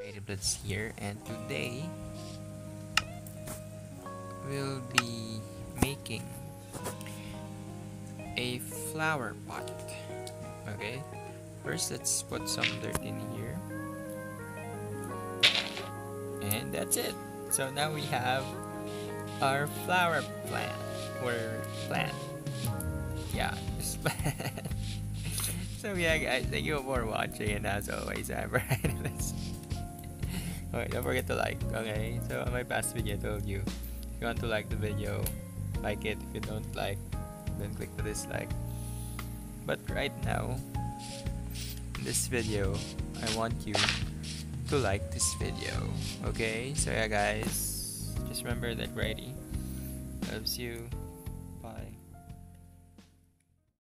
Creative Blitz here and today we'll be making a flower pot. Okay first let's put some dirt in here. And that's it. So now we have our flower plant or plant. Yeah this plant so yeah guys thank you for watching and as always I'm Brian okay don't forget to like okay? So my past video I told you if you want to like the video like it. If you don't like then click the dislike. But right now in this video I want you to like this video okay? So yeah guys just remember that Brady loves you